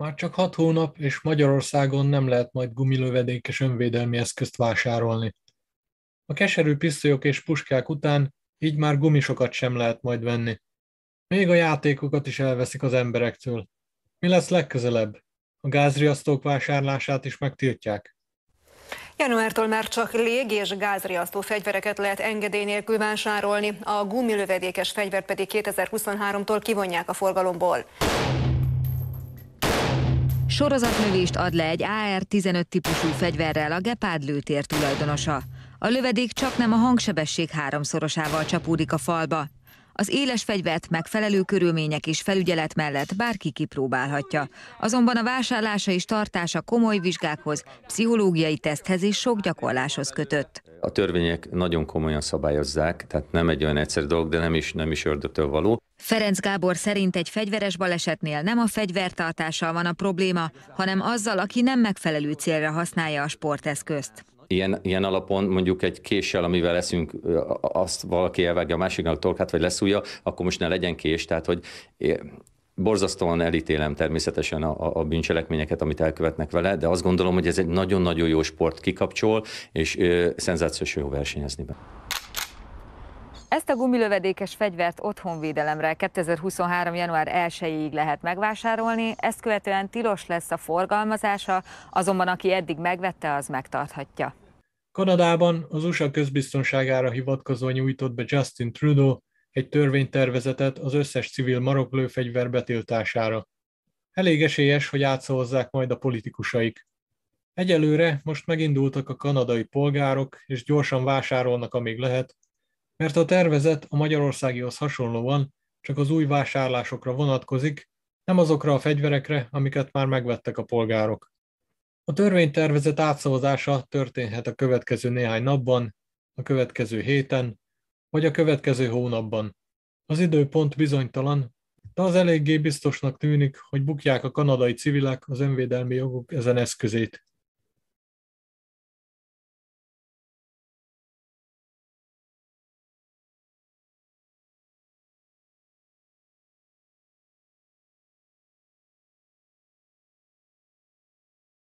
Már csak hat hónap, és Magyarországon nem lehet majd gumilövedékes önvédelmi eszközt vásárolni. A keserű pisztolyok és puskák után így már gumisokat sem lehet majd venni. Még a játékokat is elveszik az emberektől. Mi lesz legközelebb? A gázriasztók vásárlását is megtiltják? Januártól már csak lég- és gázriasztó fegyvereket lehet engedély nélkül vásárolni, a gumilövedékes fegyvert pedig 2023-tól kivonják a forgalomból. Sorozatnövést ad le egy AR-15 típusú fegyverrel a Gepád lőtér tulajdonosa. A lövedék csak nem a hangsebesség háromszorosával csapódik a falba. Az éles fegyvert megfelelő körülmények és felügyelet mellett bárki kipróbálhatja. Azonban a vásárlása és tartása komoly vizsgákhoz, pszichológiai teszthez és sok gyakorláshoz kötött. A törvények nagyon komolyan szabályozzák, tehát nem egy olyan egyszerű dolog, de nem is, nem is ördötől való. Ferenc Gábor szerint egy fegyveres balesetnél nem a fegyvertartással van a probléma, hanem azzal, aki nem megfelelő célra használja a sporteszközt ilyen, ilyen alapon mondjuk egy késsel, amivel leszünk, azt valaki elvágja a másiknak a torkát, vagy leszújja, akkor most ne legyen kés, tehát hogy borzasztóan elítélem természetesen a, a bűncselekményeket, amit elkövetnek vele, de azt gondolom, hogy ez egy nagyon-nagyon jó sport kikapcsol, és ö, szenzációs jó versenyezni be. Ezt a gumilövedékes fegyvert otthonvédelemre 2023. január 1-ig lehet megvásárolni, ezt követően tilos lesz a forgalmazása, azonban aki eddig megvette, az megtarthatja. Kanadában az USA közbiztonságára hivatkozva nyújtott be Justin Trudeau egy törvénytervezetet az összes civil maroklőfegyver betiltására. Elég esélyes, hogy átszavazzák majd a politikusaik. Egyelőre most megindultak a kanadai polgárok, és gyorsan vásárolnak, amíg lehet, mert a tervezet a magyarországihoz hasonlóan csak az új vásárlásokra vonatkozik, nem azokra a fegyverekre, amiket már megvettek a polgárok. A törvénytervezet átszavazása történhet a következő néhány napban, a következő héten, vagy a következő hónapban. Az időpont bizonytalan, de az eléggé biztosnak tűnik, hogy bukják a kanadai civilek az önvédelmi jogok ezen eszközét.